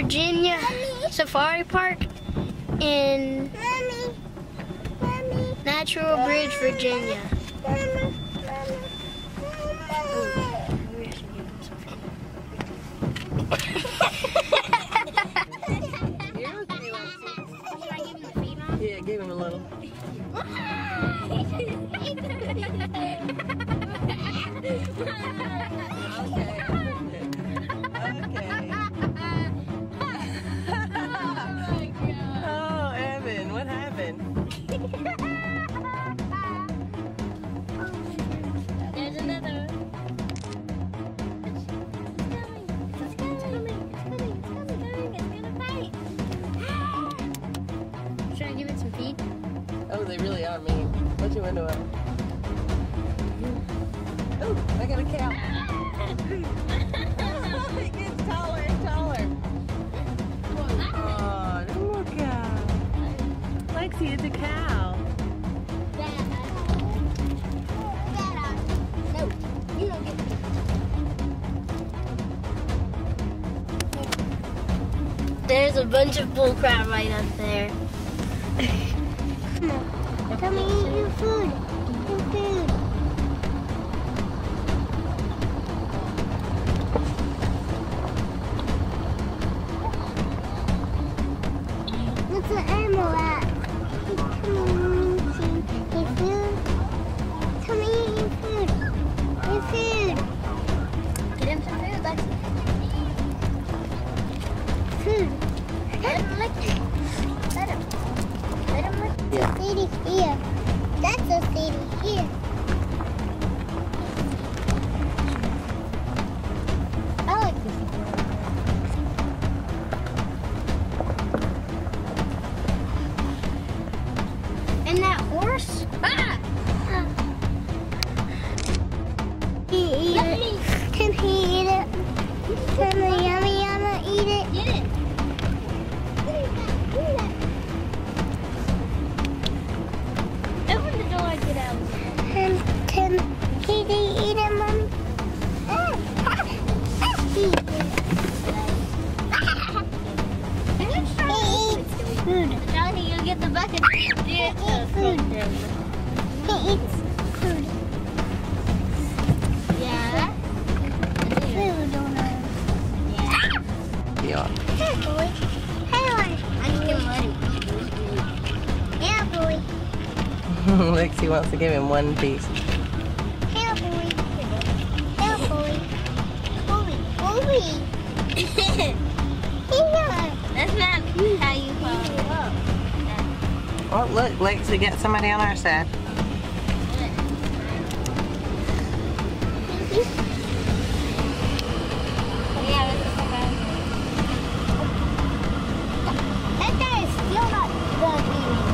Virginia Safari Park in Natural Bridge, Virginia. Yeah, give him a little. Oh, I give it some feed? Oh, they really are mean. Put your window up. Oh, I got a cow. it gets taller and taller. Oh, look out. Lexi, it's a cow. No, you don't get There's a bunch of bull crap right up there. Yeah. Sadie here. That's a Sadie here. He eat? He eats food. Johnny, you get the bucket. He eats food. He eats food. Yeah. Food Yeah. Yeah. Boy. Hey, boy. Him. Yeah, boy. Lexi wants to give him one piece. That's not how you. Oh, look, Lexi got somebody on our side. Yeah, that's okay. That guy is still not done eating.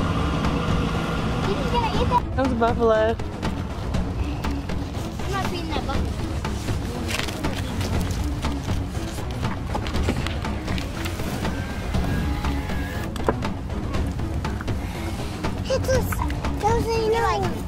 You just gonna eat that? Comes a buffalo. I'm not feeding that bucket. It just doesn't know.